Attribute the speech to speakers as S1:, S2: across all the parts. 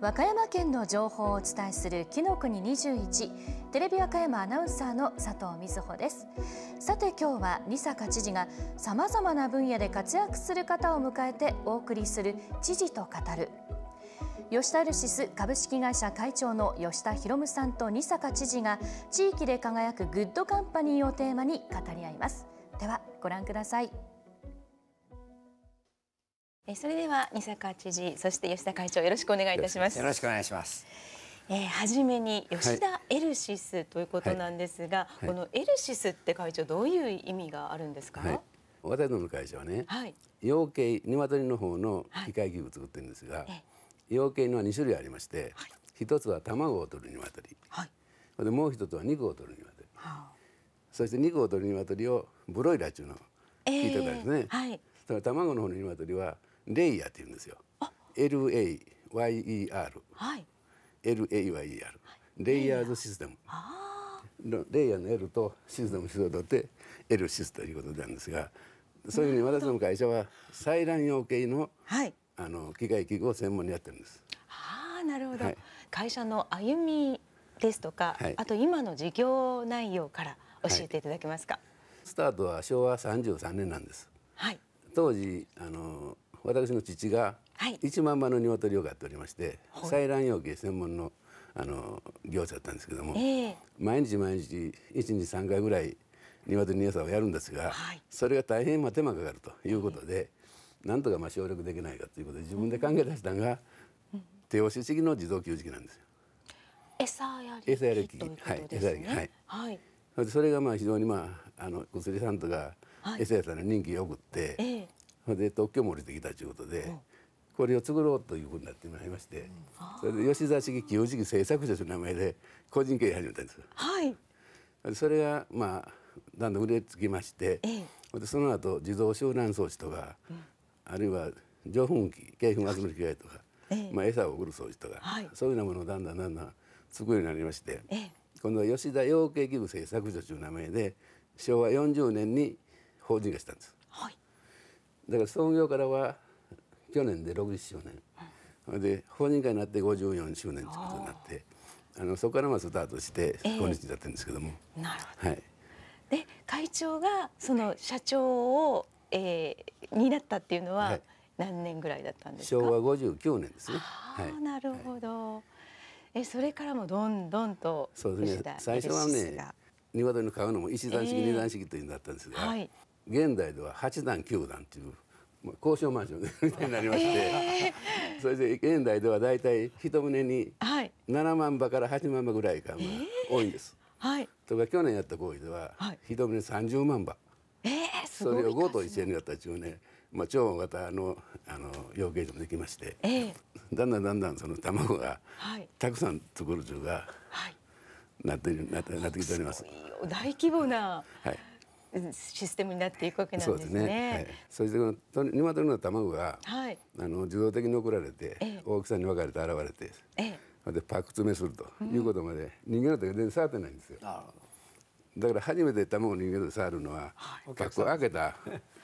S1: 和歌山県の情報をお伝えする紀の国21テレビ和歌山アナウンサーの佐藤瑞穂です。さて今日は二坂知事がさまざまな分野で活躍する方を迎えてお送りする知事と語る。吉田ルシス株式会社会長の吉田博さんと二坂知事が地域で輝くグッドカンパニーをテーマに語り合います。ではご覧ください。えそれでは二坂知事そして吉田会長よろしくお願いいたします。
S2: よろしくお願いします。
S1: えー、初めに吉田エルシスということなんですが、はい。はい、このエルシスって会長どういう意味があるんですか、はい、
S2: 私どもの会社はね、はい、養鶏鶏の方の機械器具を作ってるんですが、養鶏のは2種類ありまして、一つは卵を取る鶏、はい、でもう一つは肉を取る鶏、はあ、そして肉を取る鶏をブロイラー中の聞いてたんですね、えー、はい、だから卵の方の鶏はレイヤーって言うんですよ。L-A-Y-E-R、はい、L-A-Y-E-R、レイヤーズシステム。レイヤー。の L とシステムシスを取って L シスということなんですがそういうふうに私ども会社は採卵用系の,、はい、あの機械器具を専門にやってるんです。
S1: ああなるほど、はい、会社の歩みですとか、はい、あと今の事業内容から教えていただけますか、はい、
S2: スタートは昭和33年なんです。はい、当時あの私の父が1万羽の鶏を飼っておりまして、はい、採卵養鶏専門のあの業者だったんですけども、えー、毎日毎日1日3回ぐらい鶏の餌をやるんですが、はい、それが大変手間かかるということで、えー、なんとかまあ省力できないかということで自分で考え出したのが、うん、手押し式の自動給餌器なんですよ。
S1: 餌やり餌やり機、ね、はい、餌やり機、はい。
S2: はい。それがまあ非常にまああの薬さんとか餌屋さんの人気よくって、えー で特許も降りてきたということで、これを作ろうということになってまいりまして、それで吉田式旧式製作所という名前で個人経営始めたんです。はい。それがまあだんだん売れつきまして、ええ、でその後自動集団装置とか、うん、あるいは上噴機鶏粉集める機械とか、え、まあ餌を送る装置とか、はい、そういうようなものをだんだんだんだん作るようになりまして、今度は吉田養鶏器具製作所という名前で昭和40年に法人化したんです。はいだから創業からは去年で60周年、で法人化になって54周年ということになってあのそこからまあスタートして今日だったんですけども。
S1: えー、なるほど、はい、で会長がその社長を、えー、になったっていうのは、何年ぐらいだったんです
S2: か？昭和59年ですね。
S1: はい、なるほど、はい、えそれからもどんどんと
S2: そうですね。最初はね鶏の買うのも一段式、えー、二段式というのだったんですが、はい、現代では8段9段というまあ、交渉マンション みたいになりまして、えー、それで現代では大体一棟に7万羽から8万羽ぐらいが多いんです。はい、とか去年やった行為では一棟に30万羽、えー、それを5と1円になった中ね、まあ、超大型のあの養鶏場もできまして、えー、だんだんだんだんその卵がたくさん作る中が、はい、なってなってなってきております。
S1: 大規模な、はいシステムになっていくわけなんですね。そね。はい、
S2: そしてこの鶏の卵が、はい、あの自動的に送られて、ええ、大きさに分かれて現れて、ええ、でパック詰めするということまで、うん、人間の手が全然触ってないんですよ。だから初めて卵を人間で触るのは、はい、パックを開けた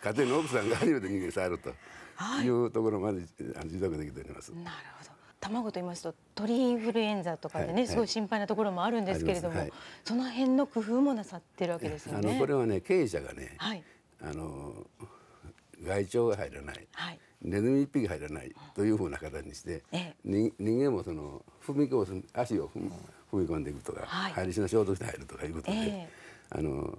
S2: 家庭の奥さんが初めて人間で触るとい。うところまで持続できております。なる
S1: ほど。卵と言いますと鳥インフルエンザとかでね、はい、すごい心配なところもあるんですけれども、はい、その辺の工夫もなさってるわけですよね。
S2: あのこれはね経営者がね、はい、あの害鳥が入らない、はい、ネズミ一匹入らないというふうな形にして、ええ、人間もその踏み込む足を踏み込んでいくとか、はい、入りしの衝突して入るとかいうことで、え、あの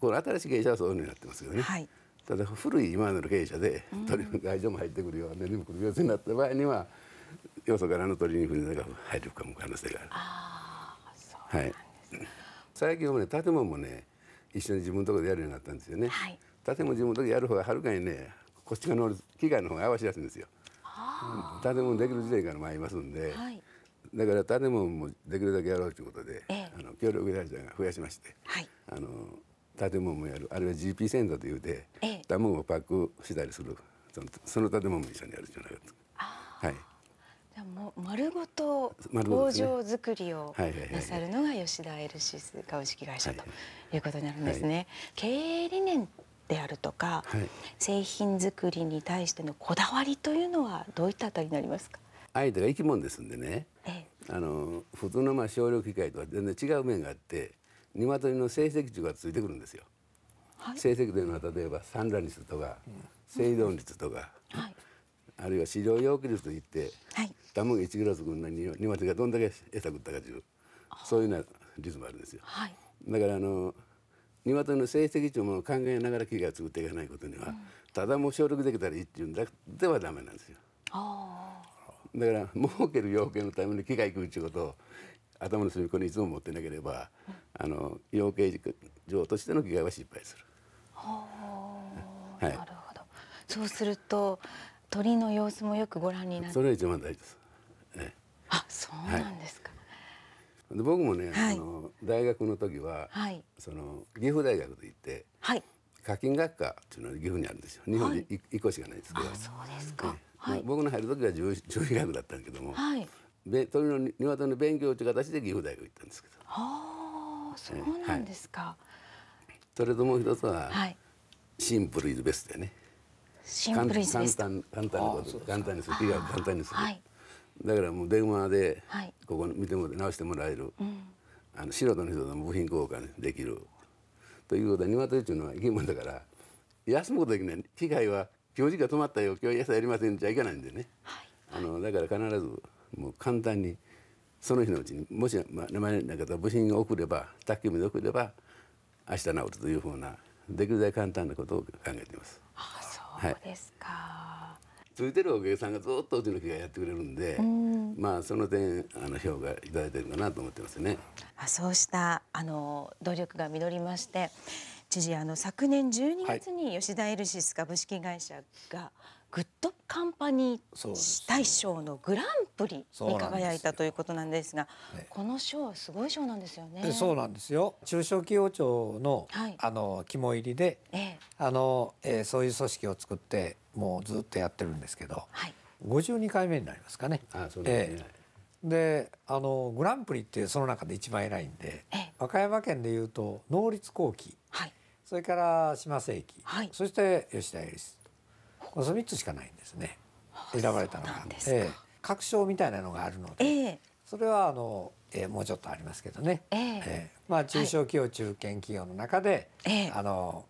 S2: この新しい経営者はそういうふうになってますけどね。はい。ただ古い今までの経営者で、鳥の害鳥も入ってくるよネズミ来るようになった場合にはよそからの鳥インフルエンザが入るかも可能性がある。はい。最近はね建物もね一緒に自分のところでやるようになったんですよね。はい、建物自分のところでやる方がはるかにねこっち側の機械の方が合わしやすいんですよ。建物できる時代から参りますんで、はい、だから建物もできるだけやろうということで、ええ、あの協力会社が増やしまして、はい、あの建物もやるあるいは GP センターというで、ええ、建物をパックしたりするそのその建物も一緒にやるじゃないかと。はい
S1: もう丸ごと工場作りをなさるのが吉田エルシス株式会社ということになるんですね。経営理念であるとか、はい、製品作りに対してのこだわりというのはどういったあたりになりますか？
S2: 相手が生き物ですんでね、あの普通のまあ少量機械とは全然違う面があって鶏の成績値がついてくるんですよ。はい、成績というのは例えば産卵率とか、生存率とか、はい、あるいは飼料容器率といって、はい、卵1グラス分の鶏がどんだけ餌食ったかというそういうような率もあるんですよ。はい、だからあの鶏の成績値も考えながら機械を作っていかないことには、うん、ただもう省力できたらいいっていうんだではダメなんですよ。だから儲ける要件のために機械食うっていうことを頭の隅っこにいつも持ってなければ、うん、あの養鶏場としての機械は失敗する。は
S3: あ、はい、なるほど。そうすると鳥の様子もよくご覧になって。
S2: それが一番大事です。
S3: ええ、あ、そうなんですか。
S2: はい、で僕もね、はい、あの大学の時は、はい、その岐阜大学といって、はい、課金学科っていうのは岐阜にあるんですよ。日本に一個しかないですけど。
S3: あ、そうですか。
S2: まあ、僕の入る時は獣医学だったんだけども、はい、鳥の鶏の勉強という形で岐阜大学行ったんですけど。
S3: はあ、そうなんですか。はい、
S2: それともう一つは、はい、シンプルイズベストでね。
S3: シンプルイズベスト。
S2: 簡単簡単なこと簡単にする。気が簡単にする。はい、だからもう電話でここ見ても直してもらえる。うん、あの素人の人でも部品交換できる。ということは鶏っていうのは生き物だから休むことできない。機械は今日時間止まったよ今日餌やりませんじゃいけないんでね、はい、あのだから必ずもう簡単にその日のうちにもし、まあ、名前なかったら部品を送れば宅急便で送れば明日治るというふうなできるだけ簡単なことを考えています。
S3: あそうですか、は
S2: い、ついてるお客さんがずっとうちの木がやってくれるんで、ん。まあその点あの評価いただいてるかなと思ってますね。
S3: あそうしたあの努力が実りまして知事あの昨年12月に吉田エルシス株式会社がグッドカンパニー大賞のグランプリに輝いたということなんですが、この賞はすごい賞なんですよね。
S4: そうなんですよ。中小企業庁の、はい、あの肝入りで、ええ、あの、えー、そういう組織を作ってもうずっとやってるんですけど、はい、52回目になりますかね。あそうですね。えーであのグランプリってその中で一番偉いんで、和歌山県でいうと能率後期、はい、それから島世紀、はい、そして吉田エリスこの3つしかないんですね。選ばれたのが。えー、確証みたいなのがあるので、えー、それはあの、えー、もうちょっとありますけどね、えー、えー、まあ、中小企業、中堅企業の中で、えー、あの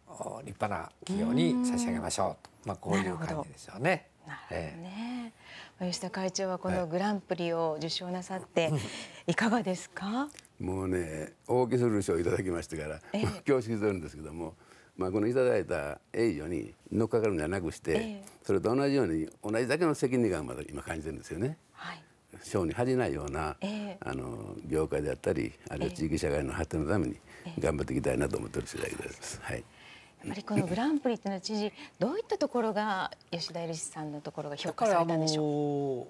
S4: 立派な企業に差し上げましょうと。まあ、こういう感じですよね。
S3: なるほど。ね、えー、吉田会長はこのグランプリを受賞なさって いかがですか、
S2: もうね大きする賞をいただきましてから、えー、恐縮するんですけども、まあ、このいただいた栄誉に乗っかかるんじゃなくして、えー、それと同じように同じだけの責任感まだ今感じてるんですよね。はい。賞に恥じないような、えー、あの業界であったりあるいは地域社会の発展のために頑張っていきたいなと思っている次第でございます。はい、や
S3: っぱりこのグランプリっていうのは知事どういったところが吉田エリスさんのところが評価されたんでしょう？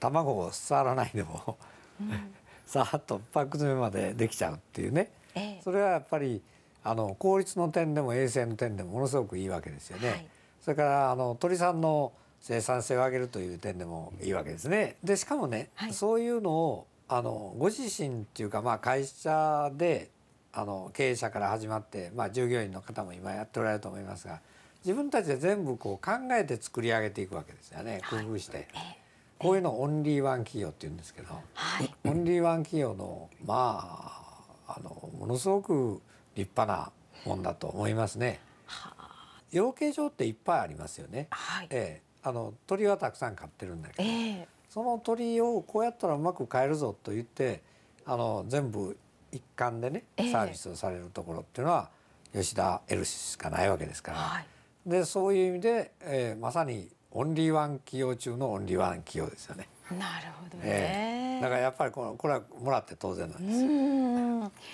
S4: 卵を触らないでも、うん、さーっとパック詰めまでできちゃうっていうね、ええ、それはやっぱりあの効率の点でも衛生の点でもものすごくいいわけですよね。はい、それからあの鳥さんの生産性を上げるという点でもいいわけですね。でしかもね、はい、そういうのをあのご自身っていうかまあ会社であの経営者から始まって、まあ、従業員の方も今やっておられると思いますが自分たちで全部こう考えて作り上げていくわけですよね工夫して。はいこういうのをオンリーワン企業って言うんですけど、はい、オンリーワン企業のまああのものすごく立派なもんだと思いますね。養鶏場っていっぱいありますよね。はい、ええ、あの鳥はたくさん飼ってるんだけど、えー、その鳥をこうやったらうまく飼えるぞと言ってあの全部一貫でねサービスをされるところっていうのは、吉田エルシスしかないわけですから、はい、でそういう意味で、えー、まさにオンリーワン企業中のオンリーワン企業ですよね。
S3: なるほどね、
S4: えー、だからやっぱりこのこれはもらって当然なんです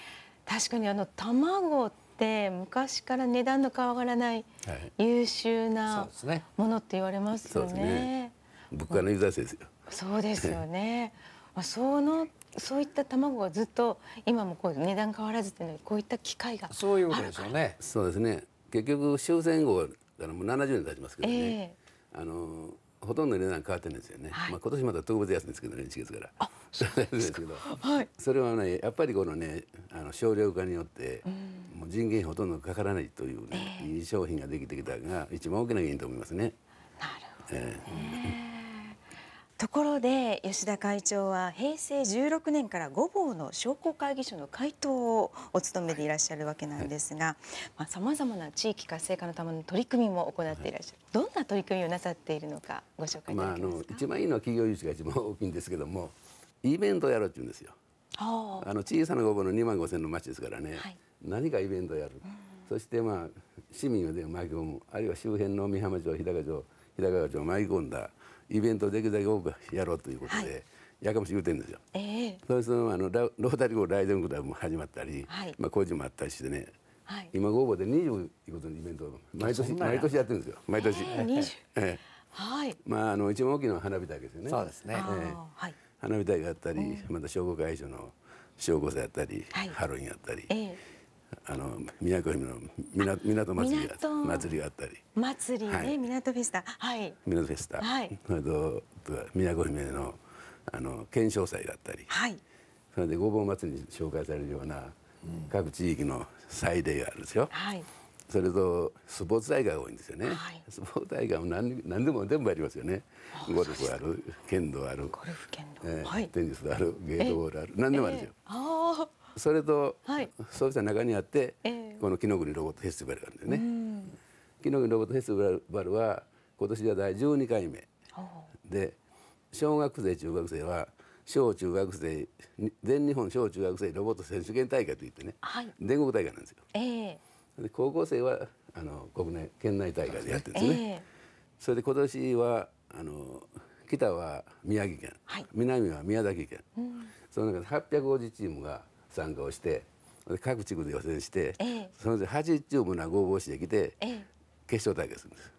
S3: 確かにあの卵って昔から値段の変わらない優秀なものって言われますよね。ね
S2: 物価の優勢ですよ。
S3: そうですよね。まあそのそういった卵がずっと今もこう値段変わらずっていうのはこういった機会が
S4: そういうことですよね。
S2: そうですね。結局終戦後からもう70年経ちますけどね。えーあのほとんど値段変わってるんですよね、はい、まあ今年まだ特別安いんですけどね1月から。あそうですけど、はい、それはねやっぱりこのねあの少量化によって、うん、もう人件費ほとんどかからないというね、えー、いい商品ができてきたが一番大きな原因と思いますね。
S3: なるほど、ね、えーところで吉田会長は平成16年から五房の商工会議所の会頭をお務めでいらっしゃるわけなんですがさまざ、まな地域活性化のための取り組みも行っていらっしゃる、どんな取り組みをなさっている？のかご紹介いただけますか、まあ、あの
S2: 一番いいのは企業融資が一番大きいんですけどもイベントをやろうって言うんですよ。あの小さなごぼうの2万5千の町ですからね、はい、何かイベントをやる、うん、そしてまあ市民をで巻き込む。あるいは周辺の美浜町日高町日高川町を巻き込んだイベントをできるだけ多くやろうということで、はい、やかもし言うてるんですよ。えー、そうするとあのロータリー号ライゼンクラブも始まったり、はい、まあ工事もあったりしてね、はい、今ごぼうで20いうことのイベントを毎年毎年やってるんですよ毎年。えー、えー、はい。まああの一番大きいのは花火大会ですよね。
S4: そうですね。え
S2: ー、はい。花火大会があったり、また商工会所の商工祭やったり、ハロウィンやったり。えーあの宮古姫の港港祭りが祭りがあったり。
S3: 祭りね、はい、港フェスタ。はい。
S2: 港フェスタ。はい。それと宮古姫のあの検証祭があったり。はい。それでごぼう祭りに紹介されるような、各地域の祭礼があるんですよ。はい。それとスポーツ大会が多いんですよね、はい、スポーツ大会も何何でも全部ありますよね。ゴルフある剣道あるゴルフ剣道、えーはい、テニスあるゲートボールある何でもあるんですよ、えー、あそれと、はい、そうした中にあって、えー、この木の国ロボットフェスティバルがあるんですね。木の国ロボットフェスティバルは今年は第12回目。で小学生中学生は小中学生全日本小中学生ロボット選手権大会といってね、はい、全国大会なんですよ。えー、で高校生はあの国内県内大会でやってるんですね。えー、それで今年はあの北は宮城県、はい、南は宮崎県、うん、その中で850チームが参加をして各地区で予選して、ええ、そので8チームが合合してきて、え、決勝対決するんです。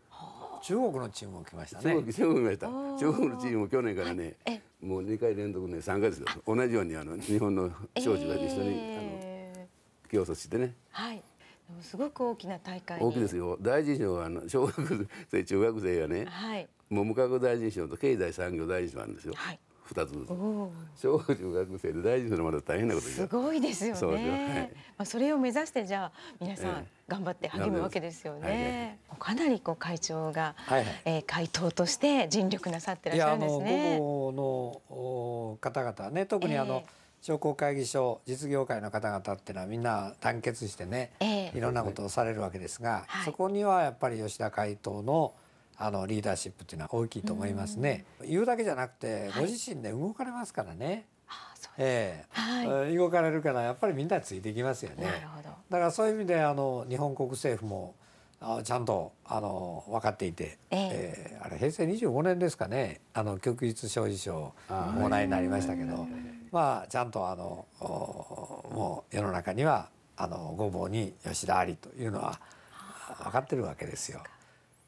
S4: 中国のチームも来ましたね。
S2: 中国中国来た。中国のチームも去年からね、もう2回連続ね参加ですよ。同じようにあの日本の少女が一緒に、あの競争してね。はい。
S3: すごく大きな大会
S2: 大きいですよ。大臣賞はあの小学生中学生がね、はい、文部科学大臣賞と経済産業大臣賞あるんですよ。はい。二つ。小中学生で大事するまで大変なこと
S3: すごいですよね。はい、まあそれを目指してじゃあ皆さん頑張って励むわけですよね。はい、かなりこう会長が、はえー、会頭として尽力なさってらっしゃるんですね。
S4: 午後の方々ね特にあの、えー商工会議所実業界の方々っていうのはみんな団結してね、えー、いろんなことをされるわけですが、はい、そこにはやっぱり吉田会頭のあのリーダーシップっていうのは大きいと思いますね。言うだけじゃなくてご自身で動かれますからね。ええ。はい、動かれるからやっぱりみんなついていきますよね。だからそういう意味であの日本国政府もあちゃんとあの分かっていて、ええ。ー、あれ平成25年ですかね。あの旭日商事賞おもらいになりましたけど、まあちゃんとあのもう世の中にはあのごぼうに吉田ありというのは分かってるわけですよ。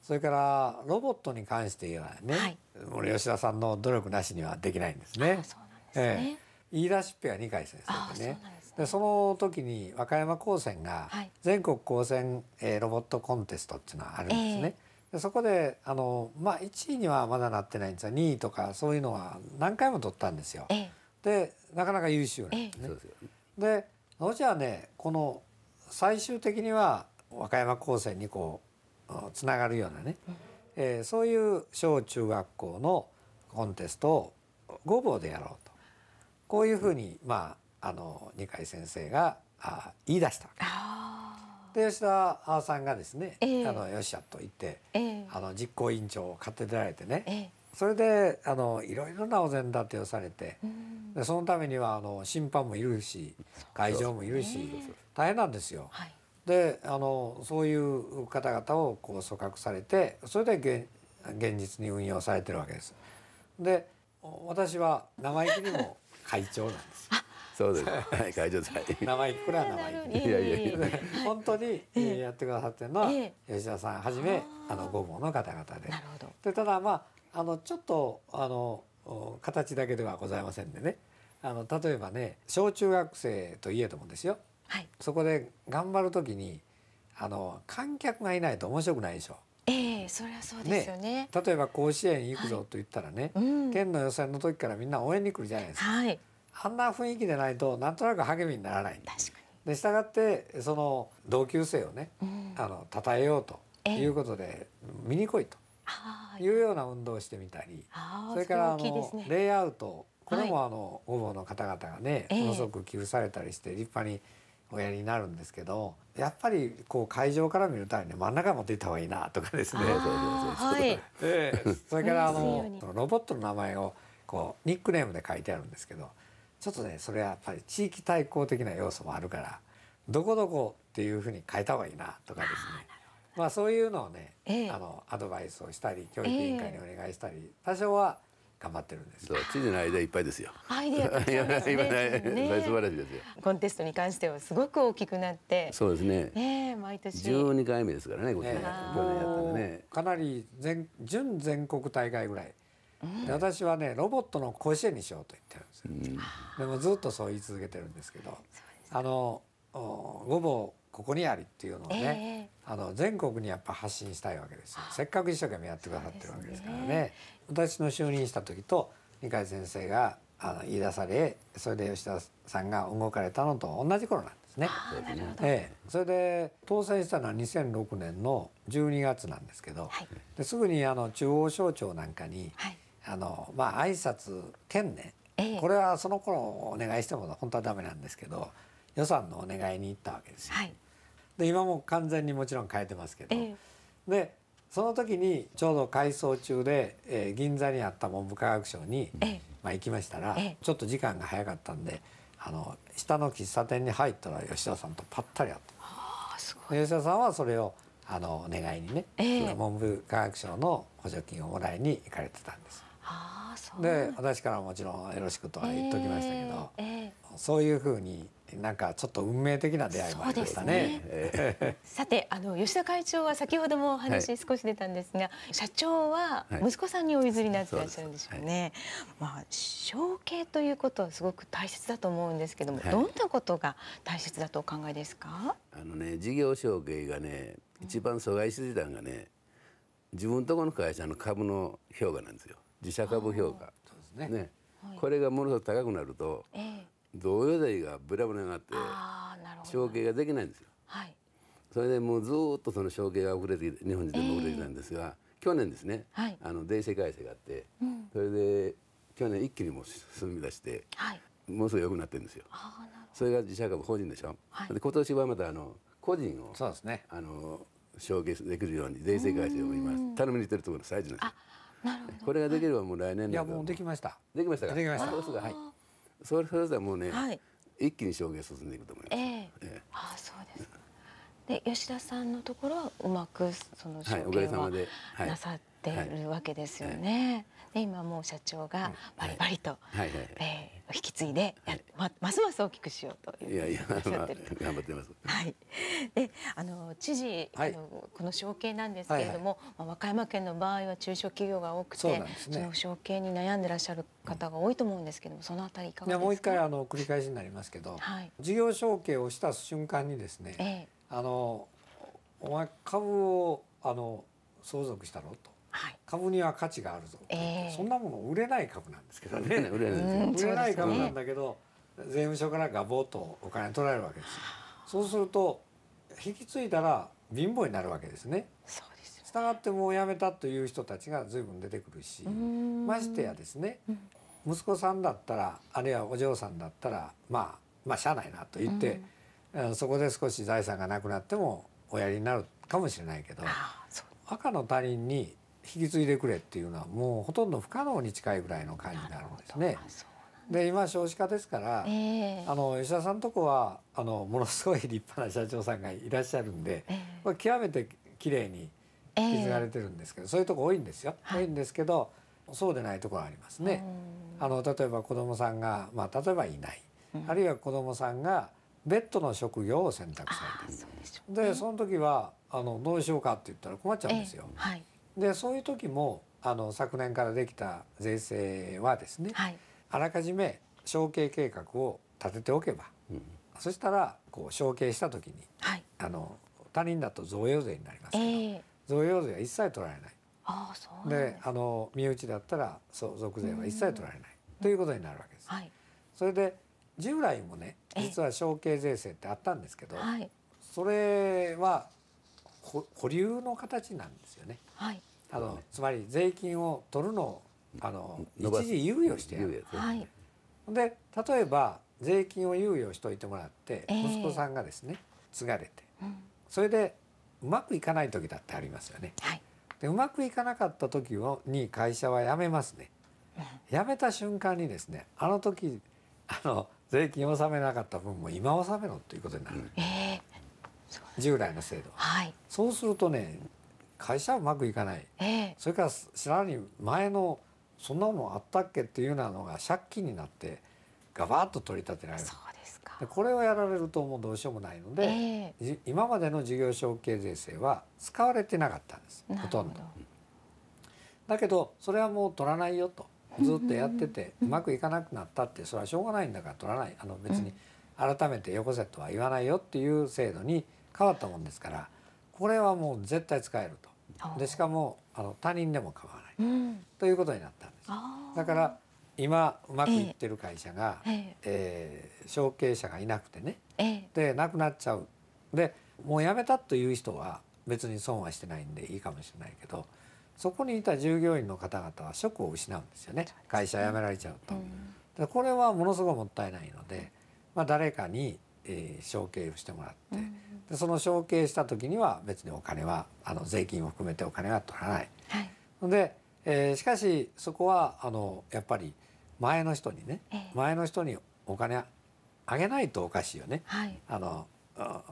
S4: それからロボットに関してはね、はい、森吉田さんの努力なしにはできないんですね。すねえー、言い出しっぺは2回先生でね。でその時に和歌山高専が全国高専、えー、ロボットコンテストっていうのがあるんですね。えー、でそこであの、まあ、1位にはまだなってないんですが2位とかそういうのは何回も取ったんですよ。えー、でなかなか優秀なんですね。えー、でじゃあねこの最終的には和歌山高専にこうつながるようなね、えー、そういう小中学校のコンテストをごぼうでやろうと。こういうふうに、まあ、あの二階先生があ言い出したで吉田さんがですね、えー、あのよっしゃと言って、えー、あの実行委員長を勝てられてね、えー、それであのいろいろなお膳立てをされて、でそのためにはあの審判もいるし会場もいるし、大変なんですよ。はいであのそういう方々をこう組閣されてそれで現現実に運用されてるわけです。で私は生意気にも会長なんです。
S2: そうです。はい、会長さ
S4: ん。生意気これは生意気。いやいやいや。本当にやってくださってるのは吉田さんはじめあのごぼうの方々で。なるほど。でただまああのちょっとあの形だけではございませんでね。あの例えばね小中学生といえどもですよ。はい、そこで頑張る時にあの観客がいないと面白くないでしょ。
S3: ええー、そりゃそうですよね、
S4: ね、例えば甲子園行くぞと言ったらね、はいうん、県の予選の時からみんな応援に来るじゃないですか、はい、あんな雰囲気でないとなんとなく励みにならない。確かに。で従ってその同級生をね、うん、あの称えようということで、見に来いと。あいうような運動をしてみたりそれからあのレイアウト。これもあのごぼうの方々がねものすごく寄付されたりして立派におやりになるんですけどやっぱりこう会場から見るために真ん中持っていった方がいいなとかですね。はい、それからあのロボットの名前をこうニックネームで書いてあるんですけどちょっとねそれはやっぱり地域対抗的な要素もあるからどこどこっていうふうに変えた方がいいなとかですね。まあそういうのをね、えー、あのアドバイスをしたり教育委員会にお願いしたり、多少は頑張ってるんです。
S2: そう、知事の間いっぱいですよ。
S3: アイデアたくさんですね。
S2: ね素晴らしいですよ。
S3: コンテストに関してはすごく大きくなって。
S2: そうですね。
S3: ね毎年。
S2: 十二回目ですからね、今年、ね、去年やったのね。
S4: かなり全準全国大会ぐらい。うん、私はねロボットの甲子園にしようと言ってるんですよ。うん、でもずっとそう言い続けてるんですけど、あのごぼうここにありっていうのをね、えー、あの全国にやっぱ発信したいわけですよ。せっかく一生懸命やってくださってるわけですからね、ね、私の就任した時と二階先生があの言い出されそれで吉田さんが動かれたのと同じ頃なんですね。ええ、それで当選したのは2006年の12月なんですけど、はい、ですぐにあの中央省庁なんかに、はい、あのまあ挨拶兼ね、ええ、これはその頃お願いしても本当はダメなんですけど予算のお願いに行ったわけですよ。はいで今も完全にもちろん変えてますけど、えー、でその時にちょうど改装中で、えー、銀座にあった文部科学省に、えー、まあ、行きましたら、えー、ちょっと時間が早かったんであの下の喫茶店に入ったら吉田さんとぱったり会った吉田さんはそれをあのお願いにね、えー、文部科学省の補助金をもらいに行かれてたんです。で私からもちろんよろしくとは言っときましたけど、えー、そういうふうになんかちょっと運命的な出会いもありましたね。
S3: ね さてあの吉田会長は先ほどもお話少し出たんですが、はい、社長は息子さんにお譲りになってらっしゃるんでしょうね。はい、まあ承継ということはすごく大切だと思うんですけども、はい、どんなことが大切だとお考えですか？
S2: あのね事業承継がね一番阻害手段がね自分とこの会社の株の評価なんですよ。自社株評価。そうですね。ねこれがものすごく高くなると、えー、同様代がブラブラになって承継ができないんですよ。はい、それでもうずっとその承継が遅れて日本人でも遅れてたんですが、えー、去年ですね、はい、あの税制改正があって、うん、それで去年一気にも進み出して、はい、ものすごい良くなってるんですよ。それが自社株法人でしょ。はい、で今年はまたあの個人をそうですねあの承継できるように税制改正を今頼みにしてるところの最中なんですよ。これができればもう来年
S4: いやもうできました。
S2: できましたか？
S4: できました。
S2: はい。それそれでもうね、はい、一気に証言進んでいくと思います。えー、え
S3: ー、あそうです。で吉田さんのところはうまくその証言はなさってるわけですよね。で今もう社長がバリバリと、はいはいえー、引き継いでや、まますます大きくしようといういやいや、まあ、頑
S2: 張ってます。
S3: はい。であの知事、はい、あのこの承継なんですけれども、はいはい、まあ、和歌山県の場合は中小企業が多くてそ、ね,、の承継に悩んでらっしゃる方が多いと思うんですけども、そのあたりいかがですか？
S4: もう一回あの繰り返しになりますけど、はい、事業承継をした瞬間にですね、ええ、あのお前株をあの相続したろと。はい、株には価値があるぞ、えー、そんなもの売れない株なんですけどね。売れない株なんだけど、税務署からガボッとお金取られるわけですそうすると引き継いだら貧乏になるわけですね。そうですよ、ね、従ってもう辞めたという人たちが随分出てくるしましてやですね、うん、息子さんだったらあるいはお嬢さんだったらまあまあしゃあないなと言って、うん、そこで少し財産がなくなってもおやりになるかもしれないけど赤の他人に引き継いでくれっていうのはもうほとんど不可能に近いぐらいの感じになるんですね。で今少子化ですから、えー、あの吉田さんとこはあのものすごい立派な社長さんがいらっしゃるんで、えー、これ極めて綺麗に引き継がれてるんですけど、えー、そういうとこ多いんですよ、はい、多いんですけどそうでないところありますね。あの例えば子供さんが、まあ、例えばいない、うん、あるいは子供さんがベッドの職業を選択されてる。で、ね、その時はあのどうしようかって言ったら困っちゃうんですよ。はい、でそういう時もあの昨年からできた税制はですね、はい、あらかじめ承継計画を立てておけば、うん、そしたらこう承継した時に、はい、あの他人だと贈与税になりますけど、えー、贈与税は一切取られない。あそうであの身内だったら相続税は一切取られない。ということになるわけです。はい、それで従来もね実は承継税制ってあったんですけど、それは保留の形なんですよね。はい、あの、つまり税金を取るのをあの一時猶予してやる。はい、で例えば税金を猶予しといてもらって、えー、息子さんがですね継がれて、うん、それでうまくいかない時だってありますよね。はい、でうまくいかなかった時をに会社は辞めますね。辞めた瞬間にですねあの時あの税金を納めなかった分も今納めろということになる、うん。えー、従来の制度、はい、そうするとね会社はうまくいかない、えー、それからさらに前のそんなものあったっけっていうようなのが借金になってガバッと取り立てられる。そうですか。これをやられるともうどうしようもないので、えー、今までの事業承継税制は使われてなかったんですほとんど。だけどそれはもう取らないよと。ずっとやっててうまくいかなくなったってそれはしょうがないんだから取らない。あの別に改めてよこせとは言わないよっていう制度に変わったもんですからこれはもう絶対使えると。でしかもあの他人でも構わない、うん、ということになったんです。だから今うまくいってる会社が、えー、えー、承継者がいなくてね、えー、でなくなっちゃう。でもう辞めたという人は別に損はしてないんでいいかもしれないけどそこにいた従業員の方々は職を失うんですよね。会社辞められちゃうと。でこれはものすごいもったいないので、まあ、誰かに、えー、承継をしてもらって、でその承継した時には別にお金はあの税金を含めてお金は取らない。はい、で、えー、しかしそこはあのやっぱり前の人にね、えー、前の人にお金あげないとおかしいよね。はい、あの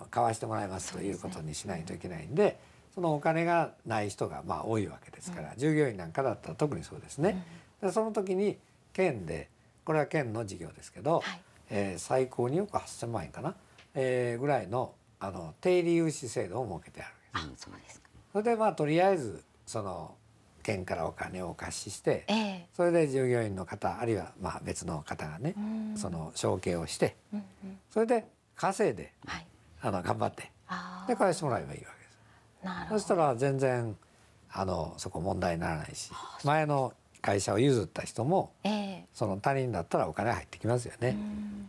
S4: 買わしてもらいますということにしないといけないんで。そのお金がない人がまあ多いわけですから、従業員なんかだったら特にそうですね。でその時に県でこれは県の事業ですけど、はい、えー、最高2億8,000万円かな、えー、ぐらいのあの定理融資制度を設けてあるわけです。そうですか。それでまあとりあえずその県からお金を貸しして、えー、それで従業員の方あるいはまあ別の方がねその承継をして、うんうん、それで稼いで、はい、あの頑張ってで返してもらえばいいわけそしたら全然あのそこ問題にならないし前の会社を譲った人も、えー、その他人だったらお金入ってきますよね。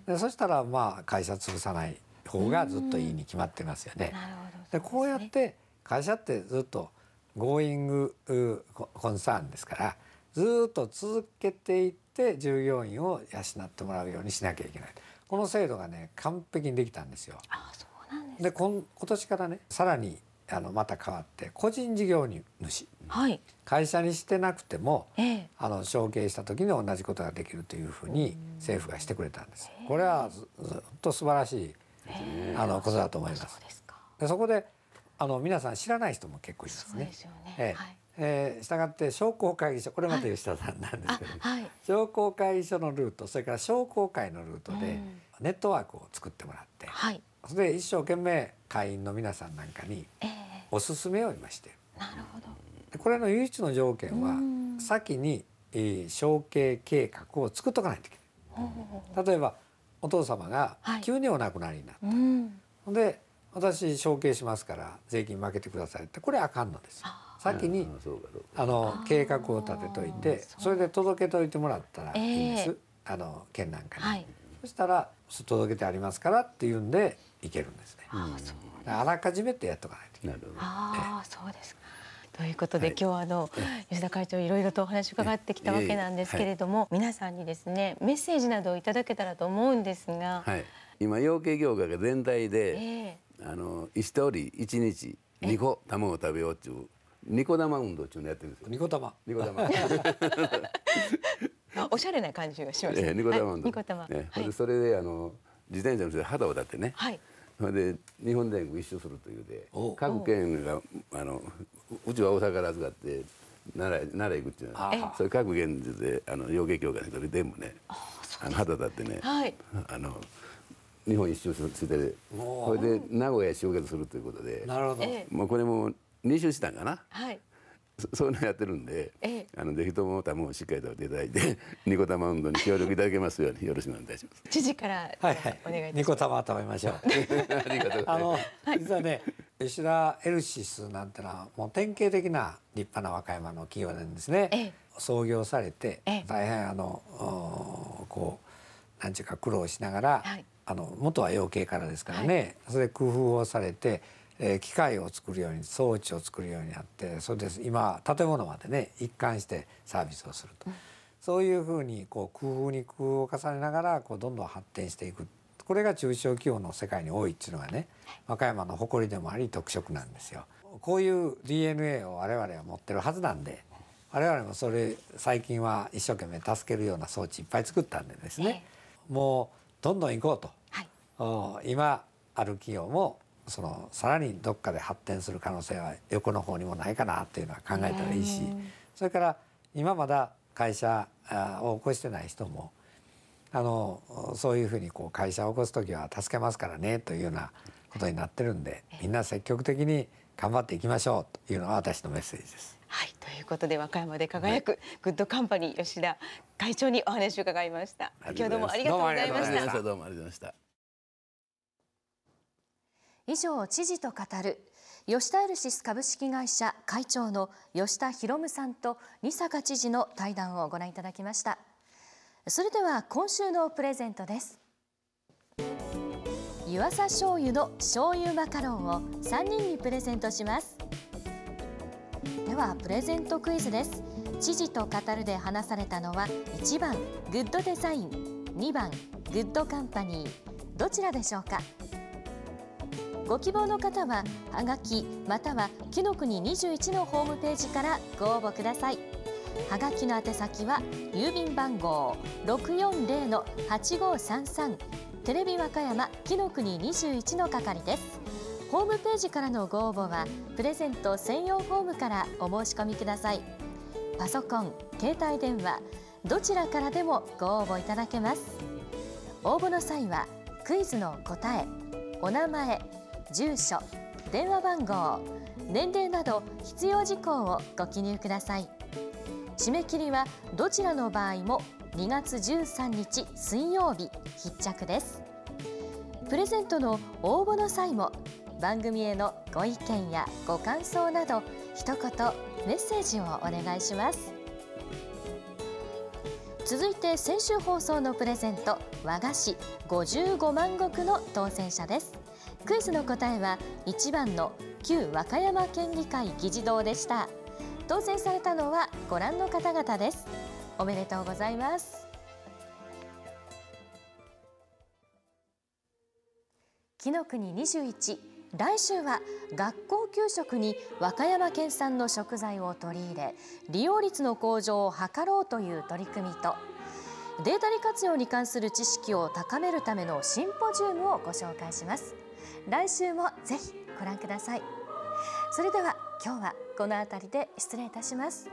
S4: でそしたらまあ会社潰さない方がずっといいに決まってますよね。でこうやって会社ってずっとゴーイングコンサーンですからずっと続けていって従業員を養ってもらうようにしなきゃいけない。この制度がね完璧にできたんですよ。あそうなんですで今年からねさらにあのまた変わって個人事業主、はい、会社にしてなくても、えー、あの承継した時に同じことができるというふうに政府がしてくれたんです。これはずっと素晴らしい、えー、あのことだと思います。でそこであの皆さん知らない人も結構いますね。すね。えーはい。えー、したがって商工会議所これまた吉田さんなんですけど、はい、商工会議所のルートそれから商工会のルートでネットワークを作ってもらって、はい、それで一生懸命会員の皆さんなんかにおすすめを今して。る。なるほど。これの唯一の条件は先に、えー、承継計画を作っとかないといけない。例えばお父様が急にお亡くなりになった。はい、で私承継しますから税金負けてくださいってこれあかんのです。よ。先にあの計画を立てといてそれで届けといてもらったらいいんです、えー、あの県なんかに、はい、そしたら届けてありますからっていうんでいけるんですね。あらかじめってやっとかないとなるほど。あ
S3: あ、そうですということで、はい、今日はあの吉田会長いろいろとお話伺ってきたわけなんですけれども、はい、皆さんにですねメッセージなどをいただけたらと思うんですが、はい、
S2: 今養鶏業界が全体で、えー、あの一人一日二個卵を食べようっていうニコ玉運動っていうのやってるんですよ。
S4: ニコ玉。
S2: ニコ玉。
S3: おしゃれな感じがします、ね。
S2: えー、ニコ玉運動。ニコ玉。ね、はい、それであの自転車の人で肌を立ってね。はい。それで日本全国一周するというで各県があのうちは大阪から預かって奈良奈良行くっていうの。は。それ各県であの養鶏協会の人で全部ね。あの肌立ってね、はい、あの日本一周してそれで名古屋へ集結するということで。なるほど。もうこれも2周したんかな、はい、そういうのやってるんで、ええ、あのぜひとも卵をしっかり食べていただいて ニコ玉運動に協力いただけますようによろしくお願いします。
S3: 知事からはいはい。お願い
S4: ニコ玉食べましょう。ありがとうあの実はね吉田エルシスなんてのはもう典型的な立派な和歌山の企業なんですね。ええ、創業されて大変あのこうなんちゅうか苦労しながら、はい、あの元は養鶏からですからね、はい、それで工夫をされてえー、機械を作るように装置を作るようになってそれで今建物までね一貫してサービスをすると、うん、そういうふうにこう工夫に工夫を重ねながらこうどんどん発展していく。これが中小企業の世界に多いっていうのがね和歌山の誇りでもあり特色なんですよ。こういう DNA を我々は持ってるはずなんで我々もそれ最近は一生懸命助けるような装置いっぱい作ったんでですね、もうどんどん行こうと、はい、今ある企業もそのさらにどっかで発展する可能性は横の方にもないかなっていうのは考えたらいいしそれから今まだ会社を起こしてない人もあのそういうふうにこう会社を起こす時は助けますからねというようなことになってるんでみんな積極的に頑張っていきましょうというのが私のメッセージです。
S3: はいということで和歌山で輝くグッドカンパニー吉田会長にお話を伺いました。今日どうもありがとうございました。
S2: どうもありがとうございました
S1: 以上知事と語る吉田エルシス株式会社会長の吉田博夢さんと二坂知事の対談をご覧いただきました。それでは今週のプレゼントです。湯浅醤油の醤油マカロンを3人にプレゼントします。ではプレゼントクイズです。知事と語るで話されたのは1番グッドデザイン2番グッドカンパニーどちらでしょうか？ご希望の方ははがきまたはきのくに21のホームページからご応募ください。はがきの宛先は郵便番号640-8533テレビ和歌山きのくに21の係です。ホームページからのご応募はプレゼント専用フォームからお申し込みください。パソコン、携帯電話どちらからでもご応募いただけます。応募の際はクイズの答えお名前住所電話番号年齢など必要事項をご記入ください。締め切りはどちらの場合も2月13日水曜日必着です。プレゼントの応募の際も番組へのご意見やご感想など一言メッセージをお願いします。続いて先週放送のプレゼント和菓子55万石の当選者です。クイズの答えは1番の旧和歌山県議会議事堂でした。当選されたのはご覧の方々です。おめでとうございます。紀の国21来週は学校給食に和歌山県産の食材を取り入れ利用率の向上を図ろうという取り組みとデータ利活用に関する知識を高めるためのシンポジウムをご紹介します。来週もぜひご覧ください。それでは今日はこの辺りで失礼いたします。